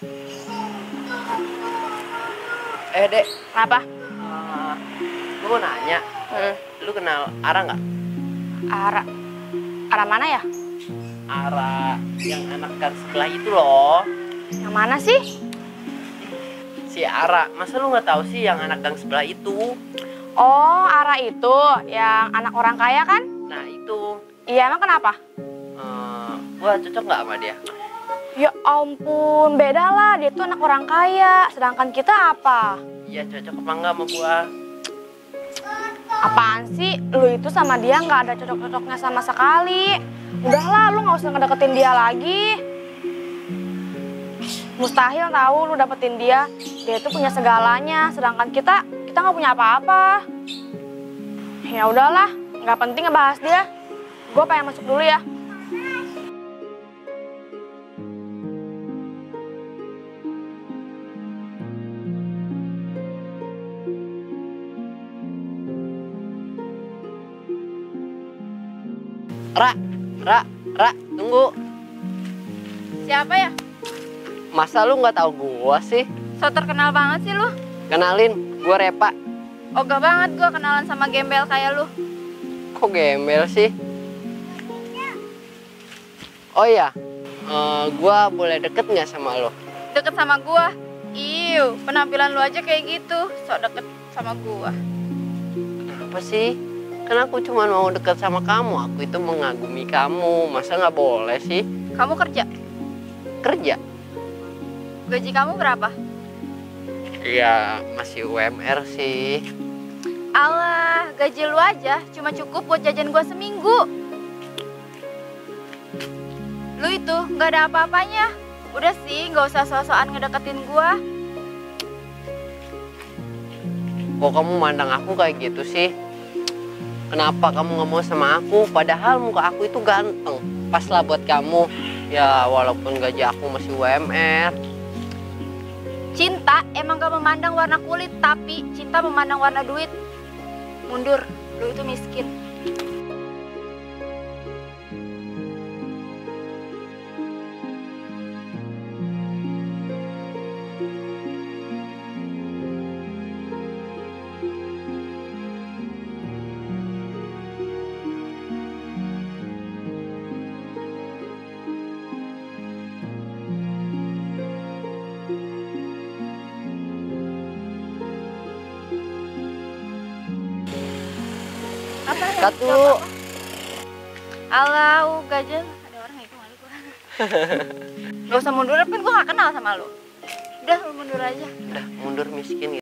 Eh, Dek. Kenapa? Uh, gue mau nanya. Hmm. Lu kenal Ara nggak? Ara. Ara mana ya? Ara yang anak gang sebelah itu loh. Yang mana sih? Si Ara. Masa lu nggak tahu sih yang anak gang sebelah itu? Oh, Ara itu yang anak orang kaya kan? Nah, itu. Iya, emang kenapa? Uh, gua cocok nggak sama dia? Ya ampun, beda lah. Dia tuh anak orang kaya. Sedangkan kita apa? Iya, cocok apa enggak sama gua? Apaan sih? Lu itu sama dia nggak ada cocok-cocoknya sama sekali. Udahlah, lu nggak usah ngedeketin dia lagi. Mustahil tahu lu dapetin dia. Dia itu punya segalanya, sedangkan kita kita nggak punya apa-apa. Ya udahlah, nggak penting ngebahas dia. Gue pengen masuk dulu ya. Ra, Ra, Ra, tunggu. Siapa ya? Masa lu nggak tahu gua sih? So terkenal banget sih lu. Kenalin, gua Repa. Ogah banget gue kenalan sama gembel kayak lu. Kok gembel sih? Oh iya, eh, gua boleh deket nggak sama lo? Deket sama gua. Iu, penampilan lu aja kayak gitu. Sok deket sama gua. Kenapa sih? Kan aku cuma mau deket sama kamu. Aku itu mengagumi kamu. Masa nggak boleh sih? Kamu kerja? Kerja? Gaji kamu berapa? Ya masih UMR sih. Alah, gaji lu aja cuma cukup buat jajan gua seminggu. Lu itu nggak ada apa-apanya. Udah sih, nggak usah so-soan ngedeketin gua. Kok kamu mandang aku kayak gitu sih? Kenapa kamu nggak mau sama aku? Padahal muka aku itu ganteng. Pas lah buat kamu. Ya walaupun gaji aku masih UMR. Cinta emang gak memandang warna kulit, tapi cinta memandang warna duit. Mundur, lu itu miskin. Apa? Satu. Alau, gajen. Ada orang itu malu gua. Gak usah mundur, kan gua gak kenal sama lu. Udah, lu mundur aja. Udah mundur miskin